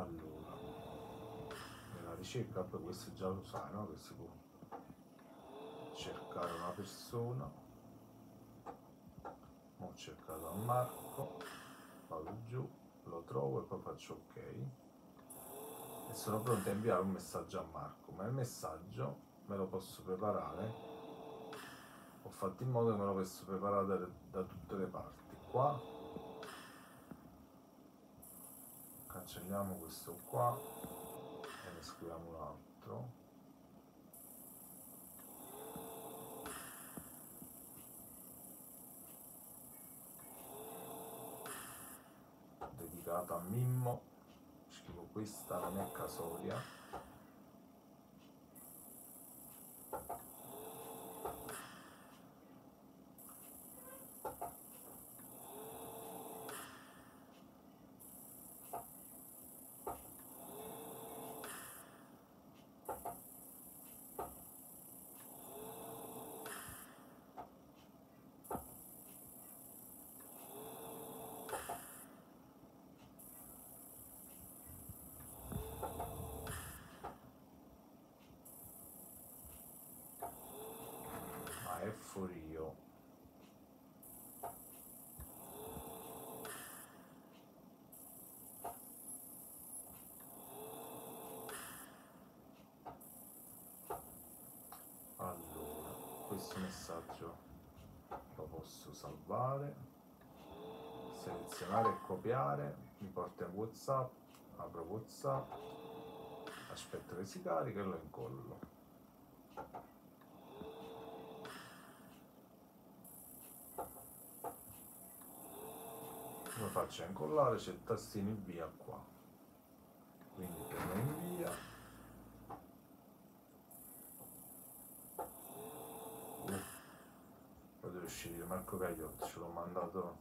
allora nella ricerca poi questo già lo sai no? che si può cercare una persona. Ho cercato a Marco vado giù lo trovo e poi faccio ok. E sono pronto a inviare un messaggio a Marco ma il messaggio me lo posso preparare? Ho fatto in modo che me lo posso preparare da, da tutte le parti. Qua cancelliamo questo qua e ne scriviamo un altro. Dedicata a Mimmo. Scrivo questa non è casoria furio allora questo messaggio lo posso salvare selezionare e copiare mi porta in whatsapp apro whatsapp aspetto che si carica e lo incollo lo faccio incollare c'è il tastino invia qua? Quindi premo invia poi deve uscire Marco Cagliotti ce l'ho mandato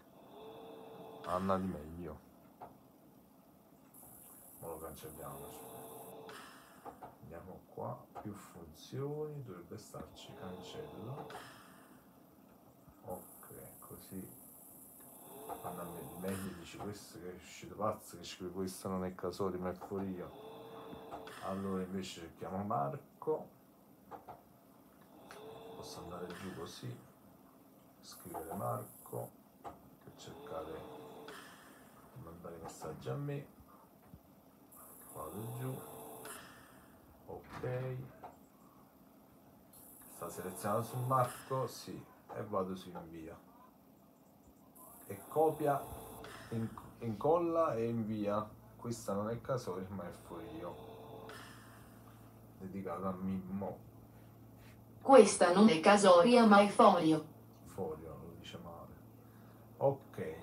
Anna Di Meglio. Ma lo cancelliamo. Andiamo qua più funzioni dovrebbe starci cancella. Ok così quando a me di meglio dici questo che è uscito pazzo che scrive questo non è Casori ma è fuori io. Allora invece cerchiamo Marco. Posso andare giù così scrivere Marco per cercare di mandare messaggi a me. Vado giù. Ok. Sta selezionato su Marco? Sì. E vado su invia e copia, incolla e invia. Questa non è Casori ma è Furio. Dedicata a Mimmo. Questa non è casoria ma è folio. Foglio, lo dice male. Ok.